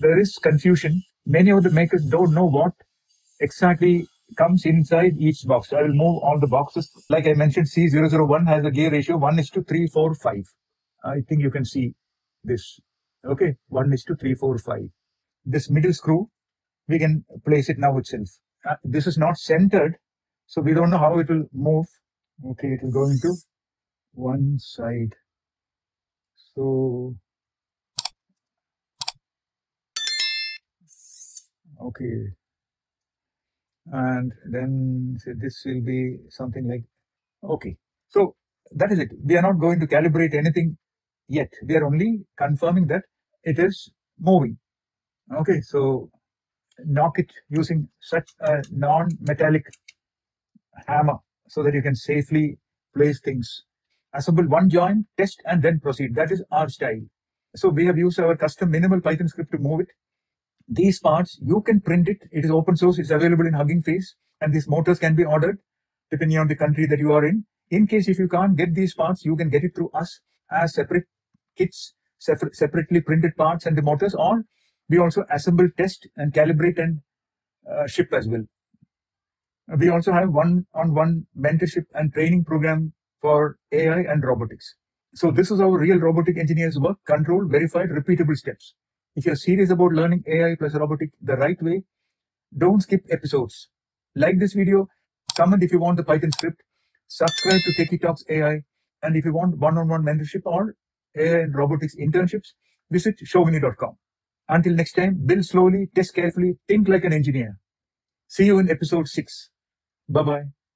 there is confusion. Many of the makers don't know what exactly comes inside each box. I will move all the boxes. Like I mentioned, C001 has a gear ratio 1 is to 345. I think you can see this. Okay, 1 is to 345. This middle screw, we can place it now itself. Uh, this is not centered, so we don't know how it will move. Okay, it will go into one side. So, okay. And then say this will be something like, okay. So that is it. We are not going to calibrate anything yet. We are only confirming that it is moving. Okay, so knock it using such a non-metallic hammer so that you can safely place things. Assemble one joint, test and then proceed. That is our style. So we have used our custom minimal Python script to move it. These parts, you can print it. It is open source. It's available in Hugging Face and these motors can be ordered depending on the country that you are in. In case if you can't get these parts, you can get it through us as separate kits, separate, separately printed parts and the motors or we also assemble, test and calibrate and uh, ship as well. We also have one-on-one mentorship and training program for AI and robotics. So this is our real robotic engineers work, control, verified, repeatable steps. If you're serious about learning AI plus robotic the right way, don't skip episodes. Like this video, comment if you want the Python script, subscribe to Techie Talks AI, and if you want one-on-one mentorship or AI and robotics internships, visit schogini.com. Until next time, build slowly, test carefully, think like an engineer. See you in episode 6. Bye-bye.